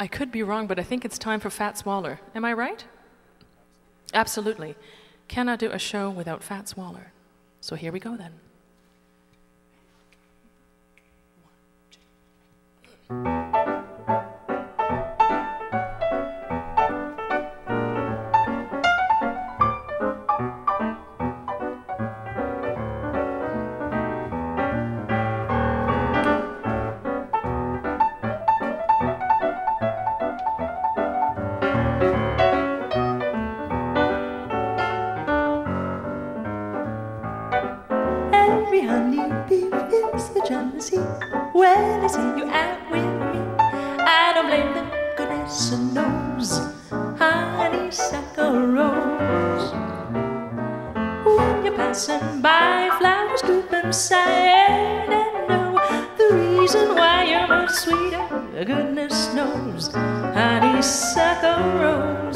I could be wrong, but I think it's time for Fats Waller. Am I right? Absolutely. Cannot do a show without Fats Waller. So here we go then. Every honeybee feels the jealousy when I see you out with me. I don't blame them, goodness knows. Honeysuckle rose. When you're passing by, flowers droop inside. And know the reason why you're much sweeter, goodness knows. Honeysuckle rose.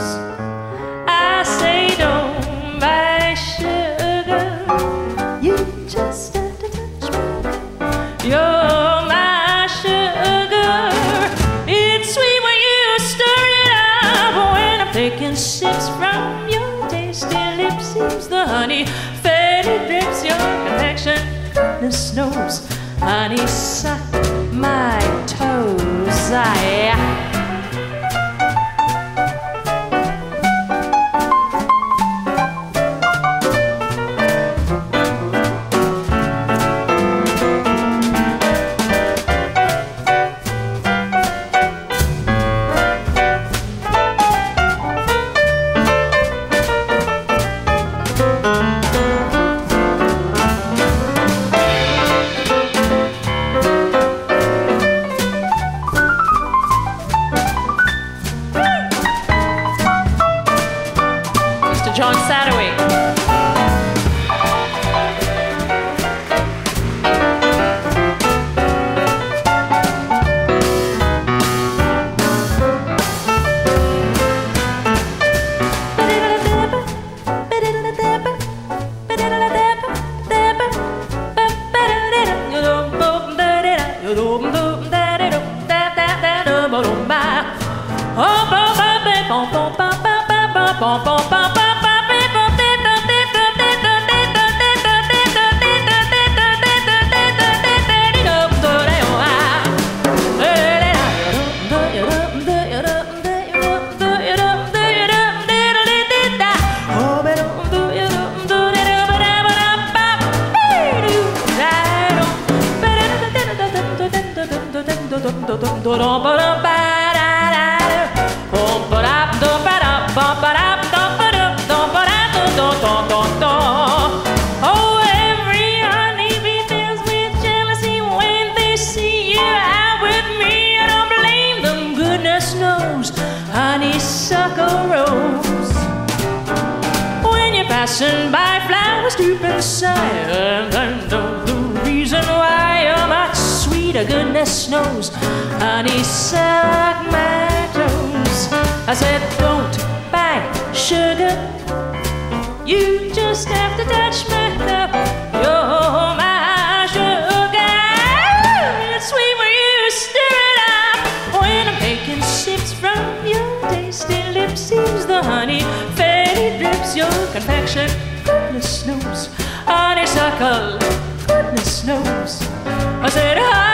I'm sips from your tasty lips, seems the honey faded drips your connection. Goodness knows, honey suck my toes. I. John Sadoway. Oh, every honeybee passing by, flowers droop inside. And I know the reason why you're much sweeter, goodness knows. Honeysuck my toes. I said, don't buy sugar. You just have to touch my cup. You're my sugar. It's sweet when you stir it up. When I'm taking sips from your tasty lips, seems the honey faded drips your confection. Goodness knows, honeysuckle. Goodness knows. I said, honey,